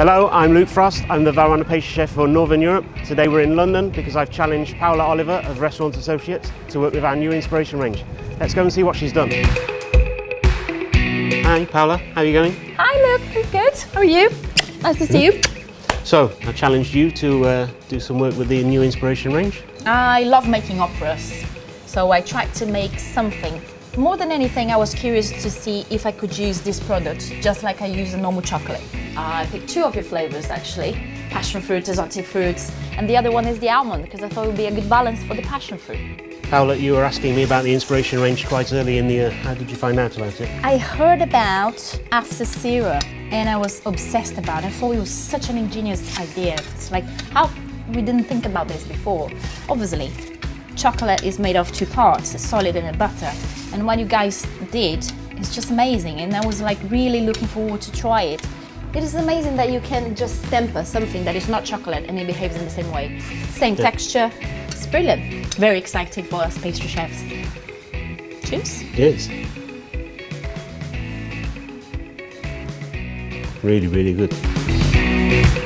Hello, I'm Luke Frost. I'm the Valrhona pastry chef for Northern Europe. Today we're in London because I've challenged Paola Oliver of Restaurant Associates to work with our new inspiration range. Let's go and see what she's done. Hi Paola, how are you going? Hi Luke, good. How are you? Nice to see you. So, I challenged you to uh, do some work with the new inspiration range. I love making operas, so I tried to make something. More than anything, I was curious to see if I could use this product just like I use a normal chocolate. Uh, I picked two of your flavors actually, passion fruit, exotic fruits, and the other one is the almond because I thought it would be a good balance for the passion fruit. Paola, you were asking me about the inspiration range quite early in the year. How did you find out about it? I heard about After Zero and I was obsessed about it. I thought it was such an ingenious idea. It's like, how we didn't think about this before. Obviously, chocolate is made of two parts, a solid and a butter. And what you guys did is just amazing. And I was like really looking forward to try it. It is amazing that you can just temper something that is not chocolate and it behaves in the same way. Same yeah. texture. It's brilliant. Very exciting for us pastry chefs. Cheers. Cheers. Really, really good.